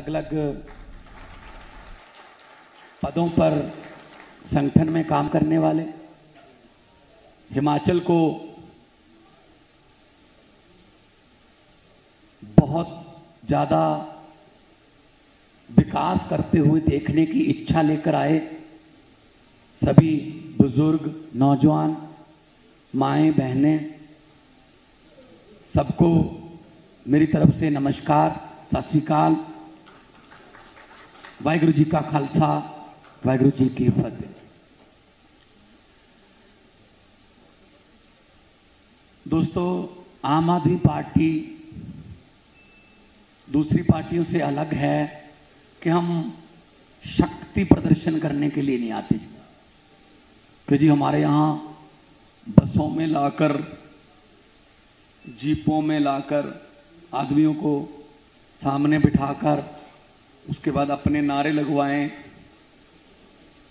अलग पदों पर संगठन में काम करने वाले, हिमाचल को बहुत ज़्यादा विकास करते हुए देखने की इच्छा लेकर आए सभी बुज़ुर्ग, नौजवान, माएँ, बहनें, सबको मेरी तरफ़ से नमस्कार, सत श्रीकाल वाहिगुरु जी का खालसा, वाहिगुरु जी की फतेह। दोस्तों, आम आदमी पार्टी दूसरी पार्टियों से अलग है कि हम शक्ति प्रदर्शन करने के लिए नहीं आते जी। कि जी हमारे यहाँ बसों में लाकर, जीपों में लाकर आदमियों को सामने बिठाकर उसके बाद अपने नारे लगवाएँ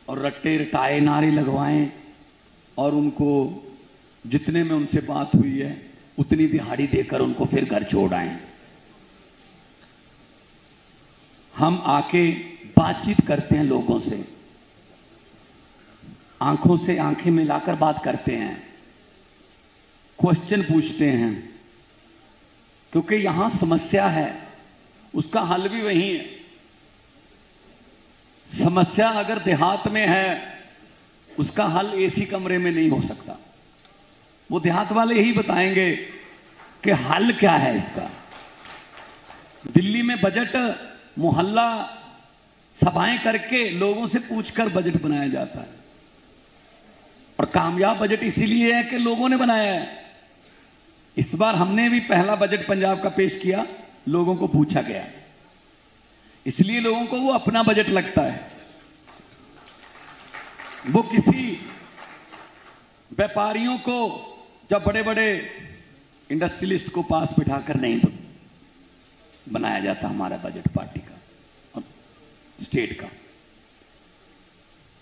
और रट्टे रटाए नारे लगवाएँ और उनको जितने में उनसे बात हुई है, उतनी दिहाड़ी देकर उनको फिर घर छोड़ आए। हम आके बातचीत करते हैं लोगों से। आँखों से आँखें मिलाकर बात करते हैं। क्वेश्चन पूछते हैं। क्योंकि यहाँ समस्या है, उसका हल भी वही है। समस्या अगर देहात में है, उसका हल एसी कमरे में नहीं हो सकता। वो देहात वाले ही बताएँगे कि हल क्या है इसका। दिल्ली में बजट मोहल्ला सभाएँ करके लोगों से पूछकर बजट बनाया जाता है। और कामयाब बजट इसीलिए है कि लोगों ने बनाया है। इस बार हमने भी पहला बजट पंजाब का पेश किया, लोगों को पूछा गया। इसलिए लोगों को वो अपना बजट लगता है। वो किसी व्यापारियों को जब बड़े बड़े इंडस्ट्रियलिस्ट को पास बिठाकर नहीं तो बनाया जाता हमारा बजट पार्टी का और स्टेट का।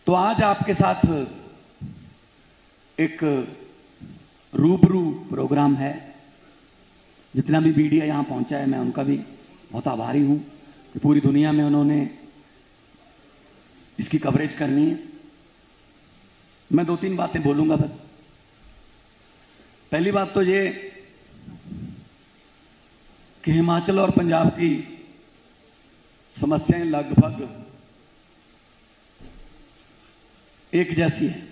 तो आज आपके साथ एक रूबरू प्रोग्राम है। जितना भी मीडिया यहाँ पहुँचा है, मैं उनका भी बहुत आभारी हूँ। कि पूरी दुनिया में उन्होंने इसकी कवरेज करनी है। मैं दो तीन बातें बोलूँगा बस। पहली बात तो ये कि हिमाचल और पंजाब की समस्याएँ लगभग एक जैसी है।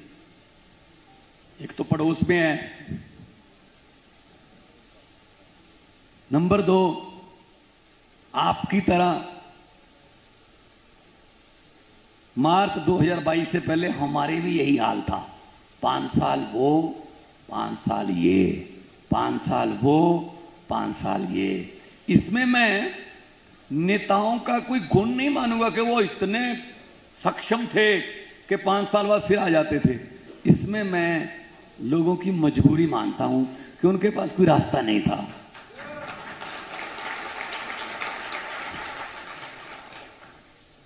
एक तो पड़ोस में है। नंबर दो, आपकी तरह मार्च 2022 से पहले हमारे भी यही हाल था। पाँच साल वो, पाँच साल ये, पाँच साल वो, पाँच साल ये। इसमें मैं नेताओं का कोई गुण नहीं मानूँगा कि वो इतने सक्षम थे कि पाँच साल बाद फिर आ जाते थे। इसमें मैं लोगों की मजबूरी मानता हूँ कि उनके पास कोई रास्ता नहीं था।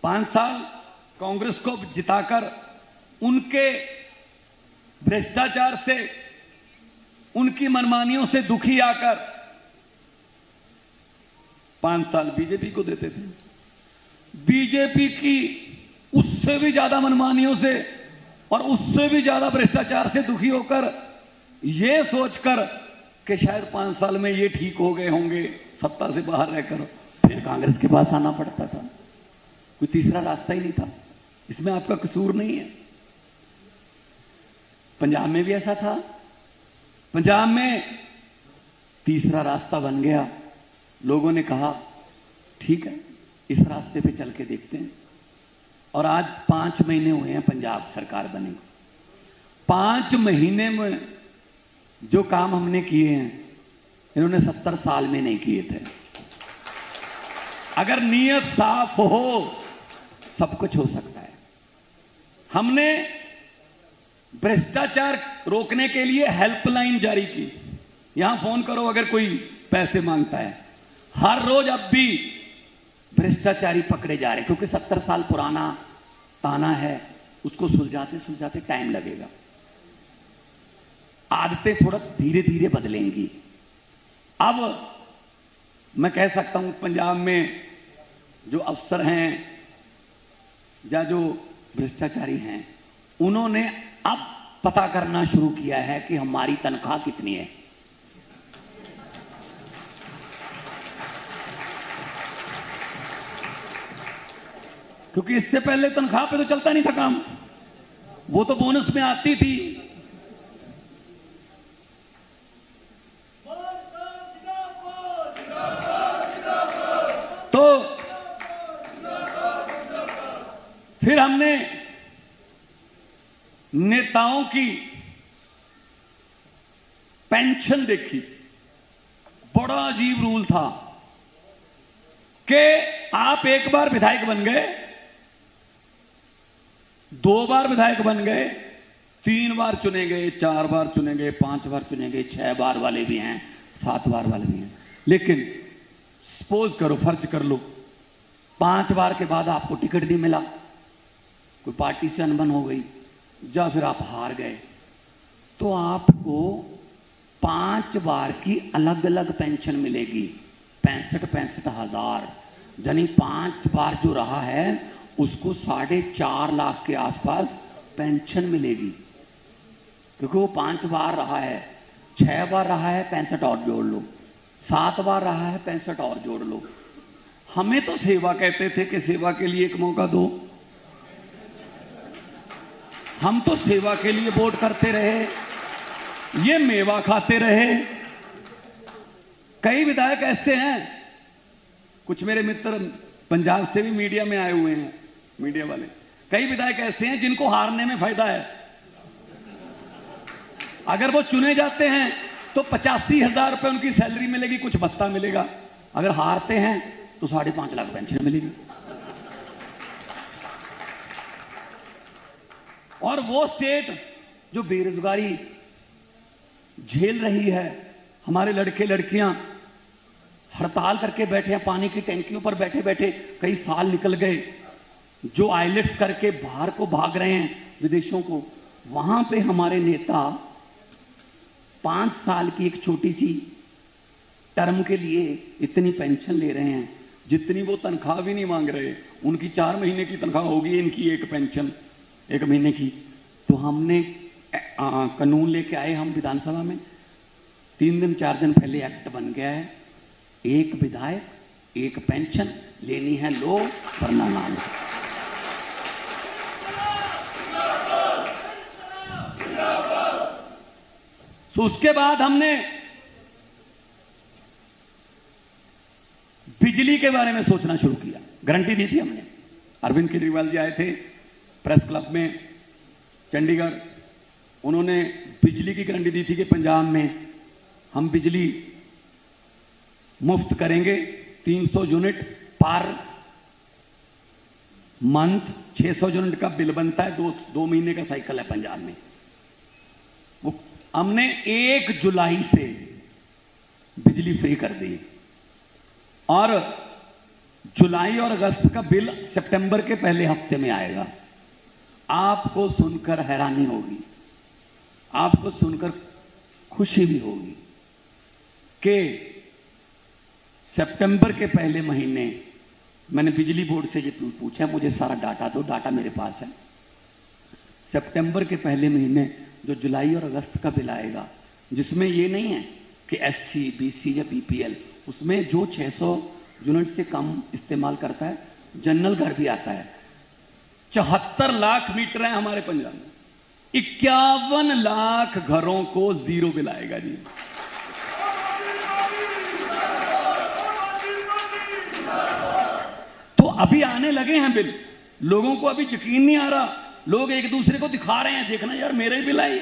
पाँच साल कांग्रेस को जिताकर उनके भ्रष्टाचार से, उनकी मनमानियों से दुखी आकर पाँच साल बीजेपी को देते थे। बीजेपी की उससे भी ज़्यादा मनमानियों से और उससे भी ज़्यादा भ्रष्टाचार से दुखी होकर यह सोचकर कि शायद पाँच साल में ये ठीक हो गए होंगे, सत्ता से बाहर रहकर फिर कांग्रेस के पास आना पड़ता था। कोई तीसरा रास्ता ही नहीं था। इसमें आपका कसूर नहीं है। पंजाब में भी ऐसा था। पंजाब में तीसरा रास्ता बन गया। लोगों ने कहा, ठीक है, इस रास्ते पे चल के देखते हैं। और आज पाँच महीने हुए हैं पंजाब सरकार बने। पाँच महीने में जो काम हमने किए हैं, इन्होंने सत्तर साल में नहीं किए थे। अगर नीयत साफ़ हो, सब कुछ हो सकता है। हमने भ्रष्टाचार रोकने के लिए हेल्पलाइन जारी की। यहाँ फ़ोन करो अगर कोई पैसे माँगता है। हर रोज अब भी भ्रष्टाचारी पकड़े जा रहे क्योंकि सत्तर साल पुराना ताना है, उसको सुलझाते सुलझाते टाइम लगेगा। आदतें थोड़ा धीरे धीरे बदलेंगी। अब मैं कह सकता हूँ, पंजाब में जो अफसर हैं, या जो भ्रष्टाचारी हैं। उन्होंने अब पता करना शुरू किया है कि हमारी तनख्वाह कितनी है। क्योंकि इससे पहले तनख्वाह पे तो चलता नहीं था काम। वो तो बोनस में आती थी तो फिर हमने नेताओं की पेंशन देखी। बड़ा अजीब रूल था कि आप एक बार विधायक बन गए, दो बार विधायक बन गए, तीन बार चुने गए, चार बार चुने गए, पाँच बार चुने गए, छह बार वाले भी हैं, सात बार वाले भी हैं। लेकिन सपोज़ करो, फ़र्ज़ कर लो, पाँच बार के बाद आपको टिकट नहीं मिला, कोई पार्टी से अनबन हो गई। या फिर आप हार गए तो आपको पाँच बार की अलग अलग पेंशन मिलेगी। पैंसठ पैंसठ हज़ार। यानी पाँच बार जो रहा है, उसको साढ़े चार लाख के आसपास पेंशन मिलेगी। क्योंकि वो पाँच बार रहा है। छह बार रहा है, पैंसठ और जोड़ लो। सात बार रहा है, पैंसठ और जोड़ लो। हमें तो सेवा कहते थे कि सेवा के लिए एक मौका दो। हम तो सेवा के लिए वोट करते रहे, ये मेवा खाते रहे। कई विधायक ऐसे हैं, कुछ मेरे मित्र पंजाब से भी मीडिया में आए हुए हैं, मीडिया वाले। कई विधायक ऐसे हैं जिनको हारने में फ़ायदा है। अगर वो चुने जाते हैं तो पचासी हज़ार रुपए उनकी सैलरी मिलेगी, कुछ भत्ता मिलेगा। अगर हारते हैं तो साढ़े पाँच लाख पेंशन मिलेगी। और वो स्टेट जो बेरोजगारी झेल रही है, हमारे लड़के लड़कियाँ हड़ताल करके बैठे हैं, पानी की टैंकियों पर बैठे बैठे कई साल निकल गए, जो आइलेट्स करके बाहर को भाग रहे हैं विदेशों को, वहाँ पे हमारे नेता पाँच साल की एक छोटी सी टर्म के लिए इतनी पेंशन ले रहे हैं, जितनी वो तनख्वाह भी नहीं मांग रहे, उनकी चार महीने की तनख्वाह होगी, इनकी एक पेंशन। एक महीने की। तो हमने कानून लेके आए हम विधानसभा में। तीन दिन, चार दिन पहले एक्ट बन गया है। एक विधायक, एक पेंशन लेनी है लो, वरना ना तो उसके बाद हमने बिजली के बारे में सोचना शुरू किया। गारंटी दी थी हमने। अरविंद केजरीवाल जी आए थे। प्रेस क्लब में चंडीगढ़, उन्होंने बिजली की गारंटी दी थी कि पंजाब में हम बिजली मुफ़्त करेंगे। 300 यूनिट पर मंथ 600 यूनिट का बिल बनता है। दो दो महीने का साइकिल है पंजाब में। वो हमने एक जुलाई से बिजली फ्री कर दी। और जुलाई और अगस्त का बिल सितंबर के पहले हफ़्ते में आएगा। आपको सुनकर हैरानी होगी, आपको सुनकर खुशी भी होगी कि सितंबर के पहले महीने मैंने बिजली बोर्ड से ये पूछा मुझे सारा डाटा दो, डाटा मेरे पास है। सितंबर के पहले महीने जो जुलाई और अगस्त का बिल आएगा, जिसमें ये नहीं है कि एस सी बी सी या बीपीएल उसमें जो 600 यूनिट से कम इस्तेमाल करता है, जनरल घर भी आता है। चौहत्तर लाख मीटर है हमारे पंजाब में। इक्यावन लाख घरों को ज़ीरो बिल आएगा जी। तो अभी आने लगे हैं बिल। लोगों को अभी यकीन नहीं आ रहा। लोग एक दूसरे को दिखा रहे हैं। देखना यार, मेरे बिल आई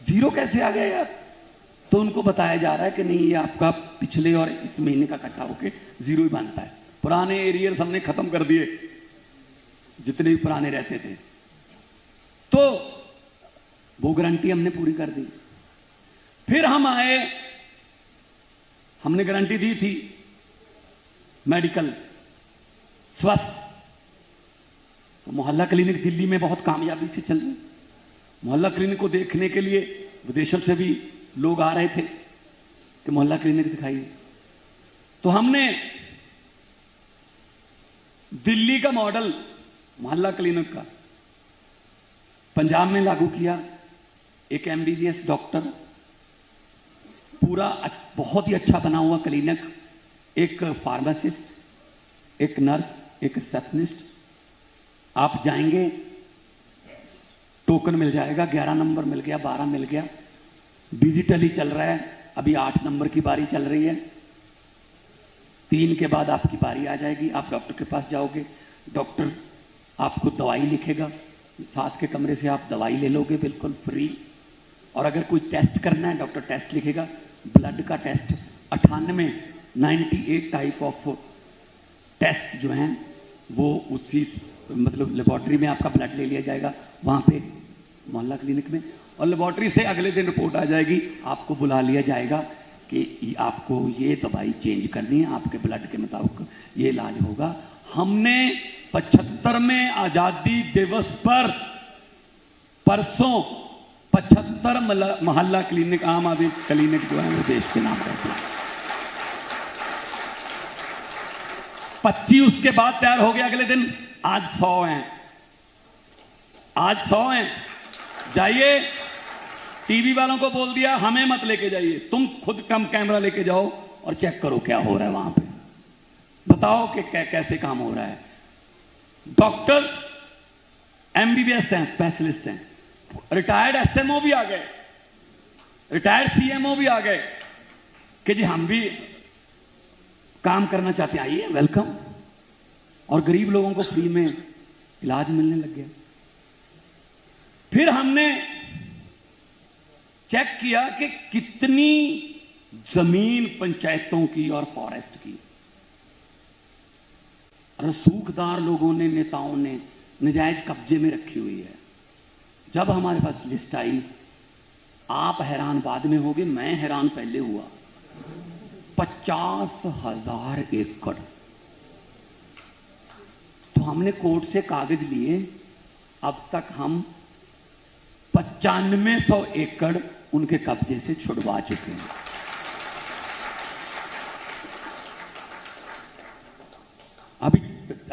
ज़ीरो कैसे आ गया यार? तो उनको बताया जा रहा है कि नहीं, ये आपका पिछले और इस महीने का इकट्ठा होके ज़ीरो ही बनता है। पुराने एरियर हमने खत्म कर दिए। जितने भी पुराने रहते थे। तो वो गारंटी हमने पूरी कर दी। फिर हम आए, हमने गारंटी दी थी मेडिकल स्वस्थ तो मोहल्ला क्लिनिक दिल्ली में बहुत कामयाबी से चल रही। मोहल्ला क्लिनिक को देखने के लिए विदेशों से भी लोग आ रहे थे कि मोहल्ला क्लिनिक दिखाइए। तो हमने दिल्ली का मॉडल मोहल्ला क्लिनिक का। पंजाब में लागू किया एक एमबीबीएस डॉक्टर। पूरा बहुत ही अच्छा बना हुआ क्लिनिक। एक फार्मासिस्ट, एक नर्स, एक रिसेप्शनिस्ट। आप जाएँगे, टोकन मिल जाएगा, ग्यारह नंबर मिल गया, बारह मिल गया। डिजिटली चल रहा है, अभी आठ नंबर की बारी चल रही है। तीन के बाद आपकी बारी आ जाएगी, आप डॉक्टर के पास जाओगे। डॉक्टर आपको दवाई लिखेगा साथ के कमरे से आप दवाई ले लोगे बिल्कुल फ्री और अगर कोई टेस्ट करना है डॉक्टर टेस्ट लिखेगा ब्लड का टेस्ट अठानवे ninety eight type of test जो हैं, वो उसी मतलब लेबॉर्ट्री में आपका ब्लड ले लिया जाएगा, वहाँ पे मोहल्ला क्लिनिक में। और लेबॉर्ट्री से अगले दिन रिपोर्ट आ जाएगी, आपको बुला लिया जाएगा कि आपको ये दवाई चेंज करनी है, आपके ब्लड के मुताबिक ये इलाज होगा। हमने पचहत्तरवें आज़ादी दिवस पर परसों पचहत्तर मोहल्ला क्लिनिक आम आदमी क्लिनिक जो है वो देश के नाम हैं पच्चीस उसके बाद तैयार हो गया अगले दिन। आज सौ हैं। आज सौ हैं। जाइए टीवी वालों को बोल दिया हमें मत लेके जाइए। तुम खुद कम कैमरा लेके जाओ और चेक करो क्या हो रहा है वहाँ पे। बताओ कि कै, कैसे काम हो रहा है। डॉक्टर्स एमबीबीएस हैं स्पेशलिस्ट हैं। रिटायर्ड एसएमओ भी आ गए। रिटायर्ड सीएमओ भी आ गए। कि जी, हम भी काम करना चाहते हैं। आइए वेलकम और गरीब लोगों को फ्री में इलाज मिलने लग गया। फिर हमने चेक किया कि कितनी ज़मीन पंचायतों की और फॉरेस्ट की। रसूखदार लोगों ने, नेताओं ने नजायज कब्जे में रखी हुई है। जब हमारे पास लिस्ट आई, आप हैरान बाद में होगे, मैं हैरान पहले हुआ। पचास हज़ार एकड़। तो हमने कोर्ट से कागज़ लिए, अब तक हम पचानवे सौ एकड़ उनके कब्जे से छुड़वा चुके हैं अभी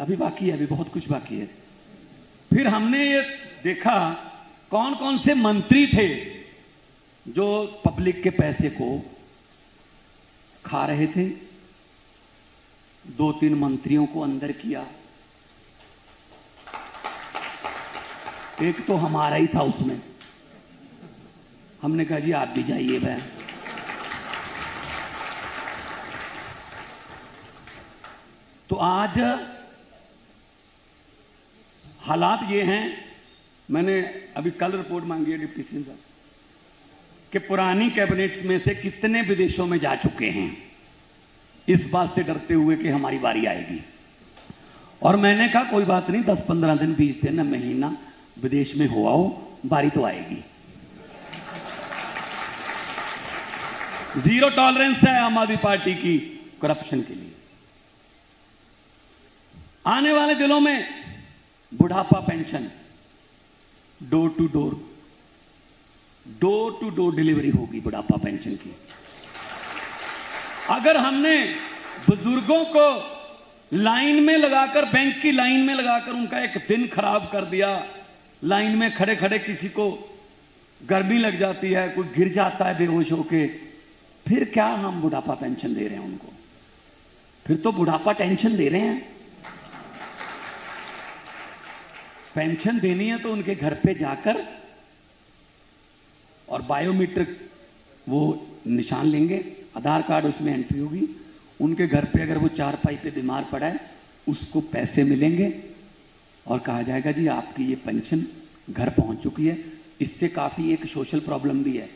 अभी बाकी है, अभी बहुत कुछ बाकी है। फिर हमने ये देखा कौन कौन से मंत्री थे जो पब्लिक के पैसे को खा रहे थे। दो तीन मंत्रियों को अंदर किया। एक तो हमारा ही था उसमें। हमने कहा जी, आप भी जाइए वह तो आज हालात ये हैं, मैंने अभी कल रिपोर्ट मांगी है डिप्टी सिंह साहब, कि पुरानी कैबिनेट में से कितने विदेशों में जा चुके हैं। इस बात से डरते हुए कि हमारी बारी आएगी। और मैंने कहा, कोई बात नहीं दस पंद्रह दिन बीस दिन महीना विदेश में हुआ हो बारी तो आएगी। ज़ीरो टॉलरेंस है आम आदमी पार्टी की करप्शन के लिए। आने वाले दिनों में बुढ़ापा pension door to door door to door delivery होगी बुढ़ापा पेंशन की। अगर हमने बुज़ुर्गों को लाइन में लगाकर, बैंक की लाइन में लगाकर उनका एक दिन खराब कर दिया, लाइन में खड़े खड़े किसी को गर्मी लग जाती है, कोई गिर जाता है बेहोश होके, फिर क्या हम बुढ़ापा पेंशन दे रहे हैं उनको? फिर तो बुढ़ापा टेंशन दे रहे हैं। पेंशन देनी है तो उनके घर पे जाकर और बायोमीट्रिक वो निशान लेंगे। आधार कार्ड उसमें एंट्री होगी। उनके घर पे अगर वो चार पाई पे बीमार पड़ा है, उसको पैसे मिलेंगे। और कहा जाएगा, जी, आपकी ये पेंशन घर पहुँच चुकी है। इससे काफ़ी एक सोशल प्रॉब्लम भी है।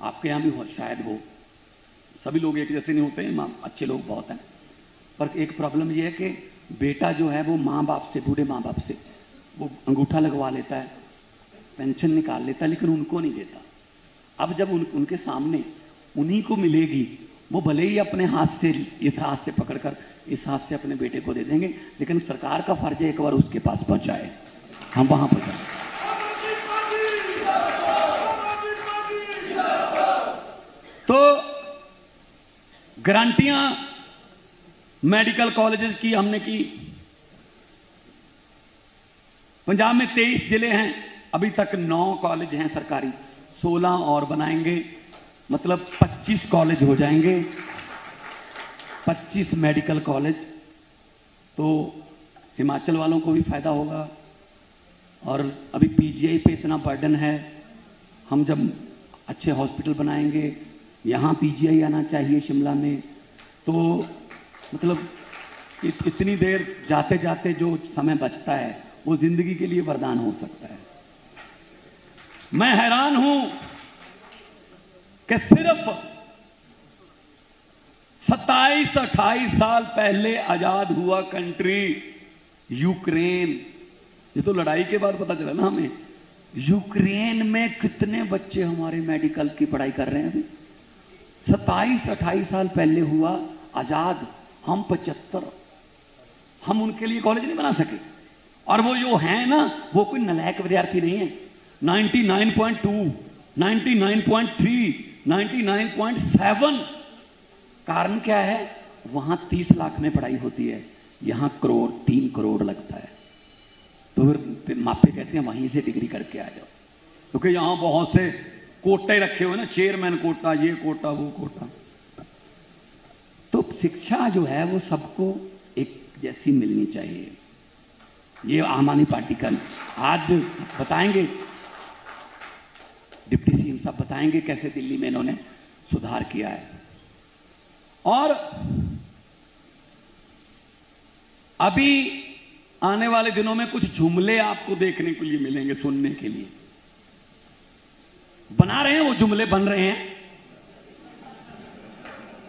आपके यहाँ भी हो, शायद हो। सभी लोग एक जैसे नहीं होते हैं अच्छे लोग बहुत हैं। पर एक प्रॉब्लम ये है कि बेटा जो है वो माँ बाप से, बूढ़े माँ बाप से वो अंगूठा लगवा लेता है पेंशन निकाल लेता है लेकिन उनको नहीं देता। अब जब उन, उनके सामने उन्हीं को मिलेगी वो भले ही अपने हाथ से इस हाथ से पकड़कर इस हाथ से अपने बेटे को दे देंगे लेकिन सरकार का फ़र्ज़ एक बार उसके पास पहुँचाए। हम वहाँ पहुँचाए तो गारंटियाँ मेडिकल कॉलेजेस की हमने की पंजाब में तेईस ज़िले हैं। अभी तक नौ कॉलेज हैं सरकारी। सोलह और बनाएँगे। मतलब पच्चीस कॉलेज हो जाएँगे। पच्चीस मेडिकल कॉलेज तो हिमाचल वालों को भी फ़ायदा होगा। और अभी पीजीआई पे इतना बर्डन है। हम जब अच्छे हॉस्पिटल बनाएँगे यहाँ पीजीआई आना चाहिए शिमला में। तो मतलब इत, इतनी देर जाते जाते जो समय बचता है वो ज़िंदगी के लिए वरदान हो सकता है। मैं हैरान हूँ कि सिर्फ़ सत्ताईस, अट्ठाईस साल पहले आज़ाद हुआ कंट्री यूक्रेन, ये तो लड़ाई के बाद पता चला ना हमें। यूक्रेन में कितने बच्चे हमारे मेडिकल की पढ़ाई कर रहे हैं अभी? सत्ताईस, अट्ठाईस साल पहले हुआ आज़ाद, हम पचहत्तर। हम उनके लिए कॉलेज नहीं बना सके। और वो जो है ना वो कोई नलायक विद्यार्थी नहीं है। 99.2, 99.3, 99.7 कारण क्या है? वहाँ 30 लाख में पढ़ाई होती है यहाँ करोड़ तीन करोड़ लगता है। तो फिर मापे कहते हैं वहीं से डिग्री करके आ जाओ। क्योंकि तो यहाँ बहुत से कोटे रखे हुए ना चेयरमैन कोटा ये कोटा वो कोटा। तो शिक्षा जो है वो सबको एक जैसी मिलनी चाहिए। ये आम आदमी पार्टी का आज बताएँगे, डिप्टी सीएम साहब बताएँगे कैसे दिल्ली में इन्होंने सुधार किया है। और अभी आने वाले दिनों में कुछ जुमले आपको देखने के लिए मिलेंगे, सुनने के लिए। बना रहे हैं वो जुमले, बन रहे हैं।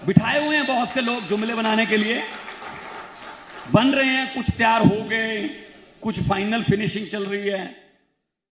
बिठाए हुए हैं बहुत से लोग जुमले बनाने के लिए। बन रहे हैं, कुछ तैयार हो गए। कुछ फाइनल फिनिशिंग चल रही है।